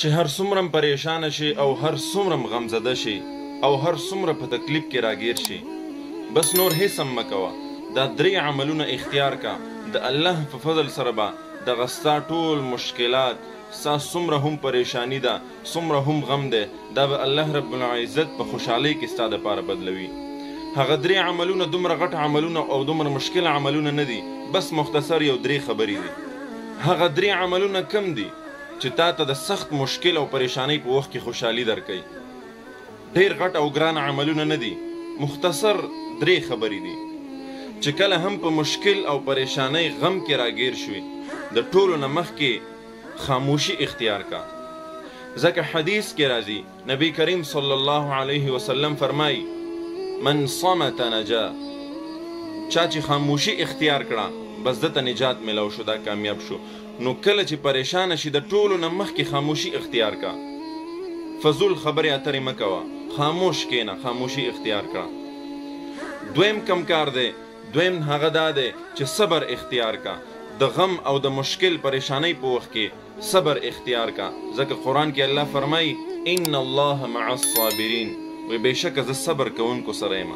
چې هر څومره هم پرېشانه شې او هر څومره هم غمزده شې او هر څومره په تکلیف کې راګېر شې بس نور هېڅ هم مه کوه دا درې عملونه اختیار که د الله په فضل سره به دغه ستا ټول مشکلات ستا څومره هم پرېشاني ده څومره هم غم دی دا به الله رب العزت په خوشحالۍ کې ستا لپاره بدلوي. هغه درې عملونه دومره غټ عملونه او دومره مشکل عملونه نه دي، بس مختصر یو درې خبرې دي. هغه درې عملونه کوم دي چې تا ته د سخت مشکل او پریشانۍ په وخت کې خوشحالي درکوي؟ ډېر غټ او ګران عملونه نه دي، مختصر درې خبرې دي. چې کله هم په مشکل او پریشانۍ، غم، کې راګېر شوې، د ټولو نه مخکې، خاموشي اختیار کا ځکه حدیث کې راځي نبی کریم صلی الله علیه وسلم فرمایي من صمت نجا چا چې خاموشي اختیار کړه بس دته نجات ملاو شو دا کامیاب شو نو کله چې پریشان شي د ټولو نه مخکې خاموشي اختیار کا فضول خبرې اترې مکوه خاموش کینه خاموشي اختیار کړه دویم کم کار دی دویم هغه دا دی چې صبر اختیار کا د غم او د مشکل پریشانۍ په وخت کې صبر اختیار کا ځکه قرآن کې الله فرمایي ان الله مع الصابرین وی بیشکه زه صبر کوونکو سره یم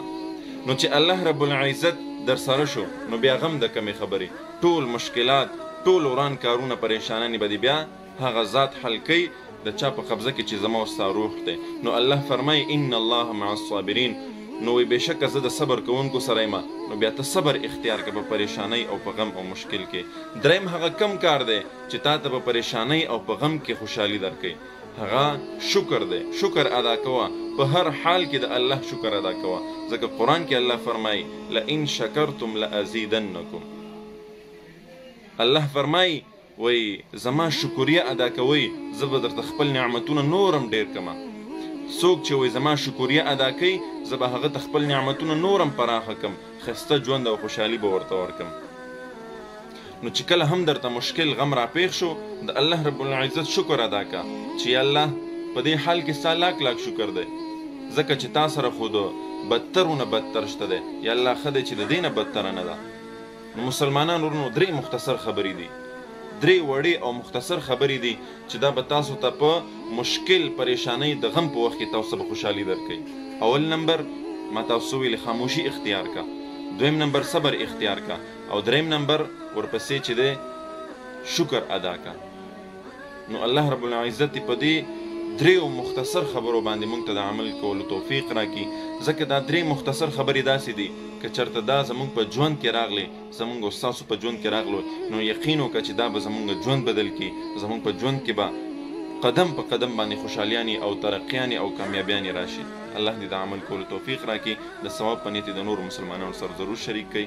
نو چې الله رب العزت در سره شو نو بیا غم د کمې خبرې ټول مشکلات ټول وران کارونه پریشانانې به دې بیا هغه ذات حل کوي د چا په قبضه کې چې زما او ستا روح دی نو الله فرمايي ان الله مع الصابرين نو وي بېشکه زه د صبر کوونکو سره يم نو بيا ته صبر اختيار کړه په پرېشانۍ او په غم او مشکل کې درېيم هغه کوم کار دی چې تا ته په پرېشانۍ او په غم کې خوشحالي درکوي هغه شکر دی شکر ادا کوه په هر حال کې د الله شکر ادا کوه ځکه قرآن کې الله فرمايي لئن شکرتم لأزيدنکم الله فرمايي وایي زما شکریه ادا کوۍ زه به درته خپل نعمتونه نور هم ډیر کمه څوک چې وایي زما شکریه ادا کوۍ زه به هغه ته خپل نعمتونه نور هم پراخه کړم خسته ژوند او خوشحالي به ورته ورکړم نو چې کله هم درته مشکل غم را پیښ شو د الله رب العزت شکر ادا کا چې یا الله په دې حال کې ستا لاک لاک شکر دی ځکه چې تا سره خو د بدترو نه بدتر شته دی یا الله ښه دی چې د دې نه بدتره نه ده نو مسلمانان ورونو درې مختصر خبرې دي درې وړې او مختصر خبرې دي چې دا به تاسو ته په مشکل پریشانۍ د غم په وخت کې تاسو به خوشحالي درکوي اول نمبر ما تاسو ویل خاموشي اختیار کا دویم نمبر صبر اختیار کا او دریم نمبر ورپسې چې دی شکر ادا کا نو الله رب العزت دې په دې درېیو مختصر خبرو باندې موږ ته د عمل کولو توفیق راکړي، ځکه دا درې مختصر خبرې داسې دي، که چېرته دا زموږ په ژوند کې راغلې، زموږ او ستاسو په ژوند کې راغلې، نو یقین وکړه چې دا به زموږ ژوند بدل کړي، زموږ په ژوند کې به قدم په قدم باندې خوشحالیانې او ترقیانې او کامیابیانې راشي. الله دې د عمل کولو توفیق راکړي، د ثواب په نیت یې د نورو مسلمانانو سره ضرور شریک کړئ.